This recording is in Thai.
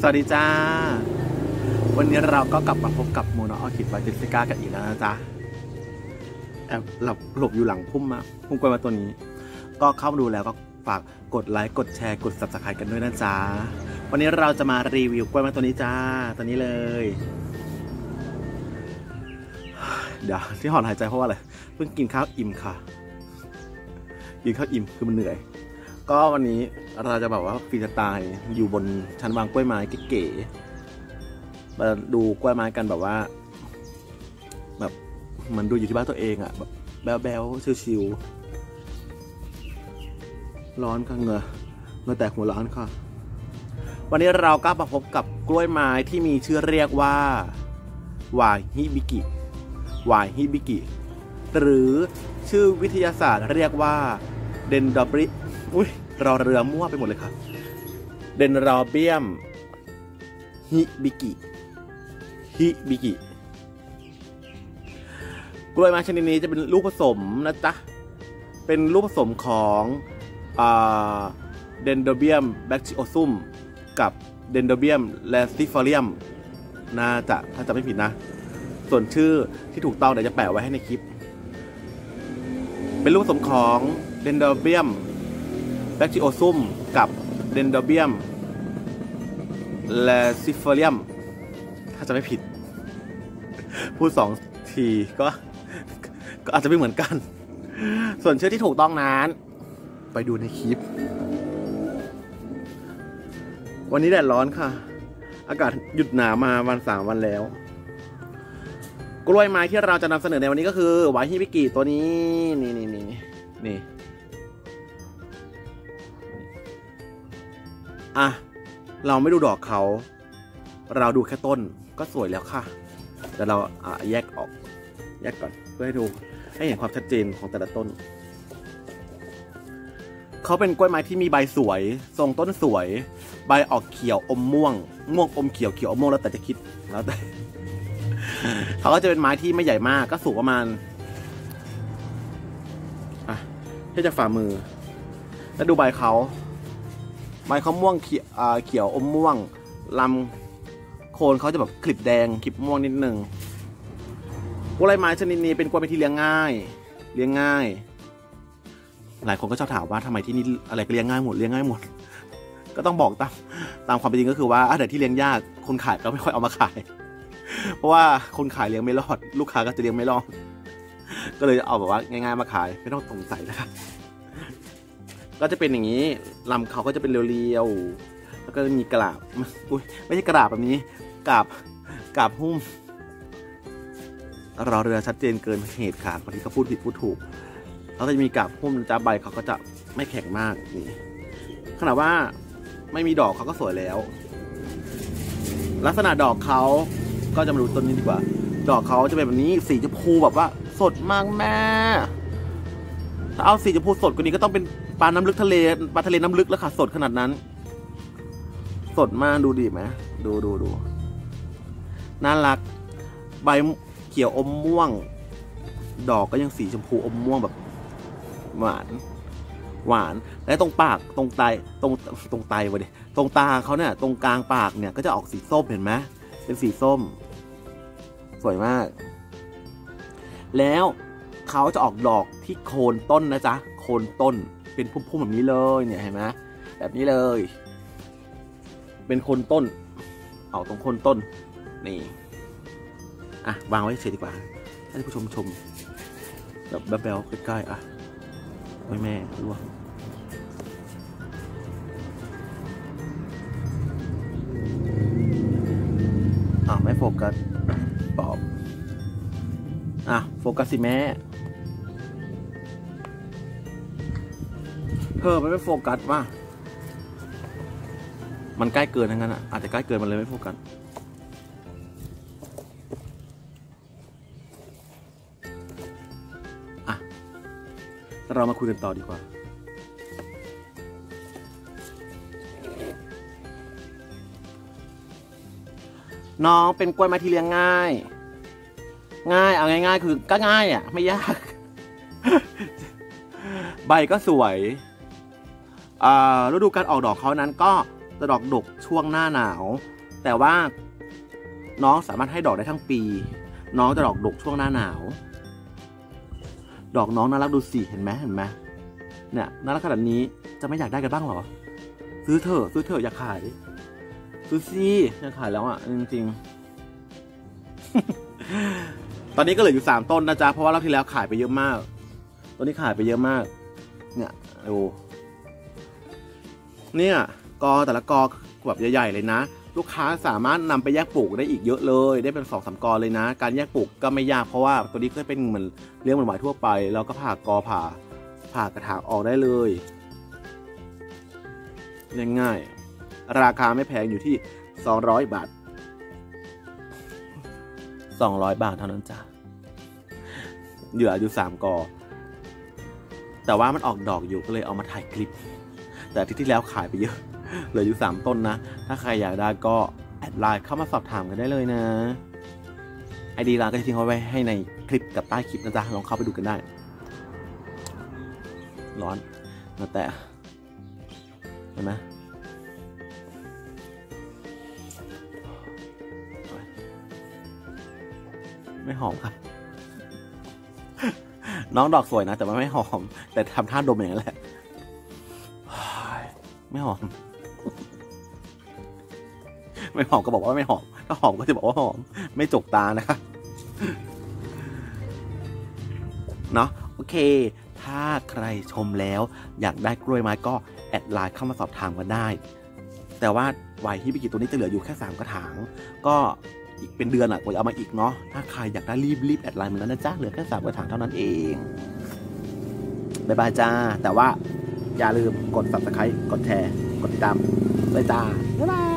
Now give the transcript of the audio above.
สวัสดีจ้า วันนี้เราก็กลับมาพบกับโมโนออคิดบายเจสสิก้ากันอีกแล้วนะจ๊ะ แอบหลบหลบอยู่หลังพุ่มมาพุ่มกล้วยมาตัวนี้ ก็เข้ามาดูแล้วก็ฝากกดไลค์ กดแชร์ กด subscribe กันด้วยนะจ๊ะ วันนี้เราจะมารีวิวกล้วยมาตัวนี้จ้า ตัวนี้เลย เดี๋ยวที่หอนหายใจเพราะว่าอะไร เพิ่งกินข้าวอิ่มค่ะ กินข้าวอิ่มคือมันเหนื่อย ก็วันนี้เราจะแบบว่าฟรีสไตล์อยู่บนชั้นวางกล้วยไม้เก๋ๆมาดูกล้วยไม้กันแบบว่า แบบมันดูอยู่ที่บ้านตัวเองอะแบบแบ๊วๆชิวๆร้อนค่ะเงือเงือแตกหัวร้อนค่ะ วันนี้เราก็มาพบกับกล้วยไม้ที่มีชื่อเรียกว่าวาฮิบิกิวาฮิบิกิ หรือชื่อวิทยาศาสตร์เรียกว่าเดนดอบริอุ้ย รอเรือมั่วไปหมดเลยครับเดนรอเบียมฮิบิกิฮิบิกิกล้วยไม้ชนิดนี้จะเป็นลูกผสมนะจ๊ะ เป็นลูกผสมของเดนโดเบียมแบคทีโอซุมกับเดนโดเบียมแลสติฟอเรียมน่าจะถ้าจะไม่ผิดนะ ส่วนชื่อที่ถูกต้องเดี๋ยวจะแปะไว้ให้ในคลิป เป็นลูกผสมของเดนโดเบียม แบคทีโอซุมกับเดนโดเบียมแลซิฟอเรียม ถ้าจะไม่ผิด พูดสองทีก็ ก็อาจจะไม่เหมือนกัน ส่วนเชื่อที่ถูกต้องนั้น ไปดูในคลิป วันนี้แดดร้อนค่ะ อากาศหยุดหนามาวันสามวันแล้ว กล้วยไม้ที่เราจะนำเสนอในวันนี้ก็คือวาฮิบิกิตัวนี้ นี่นี่นี่นี่ อะ เราไม่ดูดอกเขา เราดูแค่ต้นก็สวยแล้วค่ะ แต่เราอะแยกออก แยกก่อนเพื่อให้ดูให้เห็นความชัดเจนของแต่ละต้น เขาเป็นกล้วยไม้ที่มีใบสวย ทรงต้นสวย ใบออกเขียวอมม่วง ม่วงอมเขียวเขียวอมม่วงแล้วแต่จะคิดแล้วแต่เขาก็จะเป็นไม้ที่ไม่ใหญ่มากก็สูงประมาณอะที่จะฝ่ามือ แล้วดูใบเขา ใบเขาม่วงเขียวอมม่วงลำโคนเขาจะแบบคลิปแดงคลิปม่วงนิดนึงกล้วยไม้ชนิดนี้เป็นกล้วยไม้ที่เลี้ยงง่าย เลี้ยงง่าย หลายคนก็ชอบถามว่าทำไมที่นี่อะไรก็เลี้ยงง่ายหมดเลี้ยงง่ายหมด ก็ต้องบอกตามตามความเป็นจริงก็คือว่าอะไรที่เลี้ยงยากคนขายก็ไม่ค่อยเอามาขาย เพราะว่าคนขายเลี้ยงไม่รอด ลูกค้าก็จะเลี้ยงไม่รอด ก็เลยเอาแบบว่าง่าย ๆ มาขาย ไม่ต้องสงสัยนะครับ ก็จะเป็นอย่างนี้ลำเขาก็จะเป็นเรียวๆแล้วก็มีกราบอุ้ยไม่ใช่กราบแบบนี้กราบกราบหุ้มรอเรือชัดเจนเกินเหตุค่ะบางทีก็พูดผิดพูดถูกแล้วก็จะมีกราบหุ้มจ้าใบเขาก็จะไม่แข็งมากนี่ขนาดว่าไม่มีดอกเขาก็สวยแล้ว ลักษณะดอกเขาก็จะมาดูต้นนี้ดีกว่า ดอกเขาจะเป็นแบบนี้สีชมพูแบบว่า สดมากแม่ ถ้าเอาสีชมพูสดกว่านี้ก็ต้องเป็นปลาน้ำลึกทะเลปลาทะเลน้ำลึกแล้วค่ะสดขนาดนั้น สดมากดูดีไหมดูดูดูน่ารัก ใบเขียวอมม่วง ดอกก็ยังสีชมพูอมม่วงแบบ หวาน หวาน และตรงปากตรงไตตรงตรงไตวะดิตรงตาเขาเนี่ย ตรงกลางปากเนี่ยก็จะออกสีส้มเห็นไหมเป็นสีส้ม สวยมาก แล้ว เขาจะออกดอกที่โคนต้นนะจ๊ะ โคนต้นเป็นพุ่มๆแบบนี้เลยเนี่ยเห็นไหมแบบนี้เลย เป็นโคนต้น เอาตรงโคนต้น นี่ อะ วางไว้เฉยดีกว่าให้ผู้ชมชมแบบแบ๊วๆใกล้ๆอะไว้แม่ร่วงอะไม่โฟกัสปอบอะโฟกัสสิแม่ เธอไม่โฟกัสว่ามันใกล้เกินทั้งนั้นอะอาจจะใกล้เกินมันเลยไม่โฟกัสอะเรามาคุยกันต่อดีกว่า น้องเป็นกล้วยไม้ที่เลี้ยงง่าย ง่ายเอาง่ายๆ คือก็ง่ายอะ ไม่ยาก ใบก็สวย ฤดูการออกดอกเขานั้นก็จะดอกดกช่วงหน้าหนาว แต่ว่าน้องสามารถให้ดอกได้ทั้งปี น้องจะดอกดกช่วงหน้าหนาว ดอกน้องน่ารักดูสิเห็นไหมเห็นไหมเนี่ยน่ารักขนาดนี้จะไม่อยากได้กันบ้างหรอ ซื้อเถอะซื้อเถอะอยากขายซื้อสิอยากขายแล้วอะจริงๆ ตอนนี้ก็เหลืออยู่สามต้นนะจ๊ะเพราะว่ารอบที่แล้วขายไปเยอะมากต้นนี้ขายไปเยอะมาก เนี่ยดู เนี่ยกอแต่ละกอแบบใหญ่ๆเลยนะ ลูกค้าสามารถนำไปแยกปลูกได้อีกเยอะเลย ได้เป็นสองสามกอเลยนะ การแยกปลูกก็ไม่ยากเพราะว่าตัวนี้ก็เป็นเหมือนเลี้ยงเหมือนหวายทั่วไป แล้วก็ผ่ากอผ่าผ่ากระถางออกได้เลยง่ายๆราคาไม่แพงอยู่ที่ 200 บาท 200 บาทเท่านั้นจ้ะเหลืออยู่3กอแต่ว่ามันออกดอกอยู่ก็เลยเอามาถ่ายคลิป แต่อาที่ที่แล้วขายไปเยอะ เหลืออยู่ 3 ต้นนะ ถ้าใครอยากได้ก็แอดไลน์เข้ามาสอบถามกันได้เลยนะ ไอดีร้านก็จะทิ้งเอาไว้ให้ในคลิปกับใต้คลิปนะจ๊ะ ลองเข้าไปดูกันได้ ร้อนมาแต่เห็นไหมไม่หอมครับ น้องดอกสวยนะ แต่ว่าไม่หอม แต่ทำท่าดมอย่างนั้นแหละ ไม่หอม ไม่หอมก็บอกว่าไม่หอม ถ้าหอมก็จะบอกว่าหอม ไม่จกตานะครับเนาะโอเค ถ้าใครชมแล้ว อยากได้กล้วยไม้ก็แอดไลน์เข้ามาสอบถามกันได้ แต่ว่าหวายฮิบิกิตัวนี้จะเหลืออยู่แค่3กระถาง ก็อีกเป็นเดือนอะกว่าจะเอามาอีกเนาะ ถ้าใครอยากได้รีบรีบแอดไลน์มาแล้วนะจ๊ะเหลือแค่3กระถางเท่านั้นเอง bye bye จ้า แต่ว่า อย่าลืมกด subscribe กดแชร์ กดติดตามเลยจ้าบ๊ายบาย